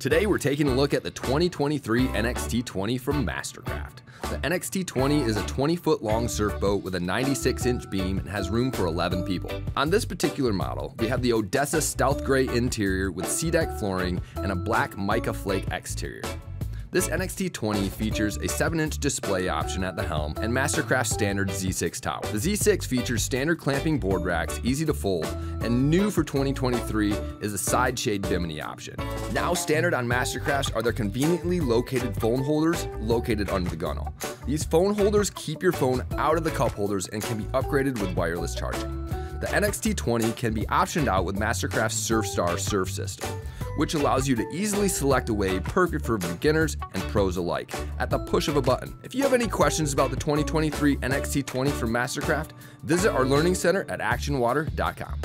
Today we're taking a look at the 2023 NXT20 from Mastercraft. The NXT20 is a 20 foot long surf boat with a 96 inch beam and has room for 11 people. On this particular model, we have the Odessa Stealth Gray interior with SeaDek flooring and a black mica flake exterior. This NXT20 features a 7-inch display option at the helm and Mastercraft standard Z6 tower. The Z6 features standard clamping board racks, easy to fold, and new for 2023 is a side shade bimini option. Now standard on Mastercraft are their conveniently located phone holders located under the gunnel. These phone holders keep your phone out of the cup holders and can be upgraded with wireless charging. The NXT20 can be optioned out with Mastercraft's SurfStar surf system which allows you to easily select a wave perfect for beginners and pros alike at the push of a button. If you have any questions about the 2023 NXT20 from Mastercraft, visit our learning center at actionwater.com.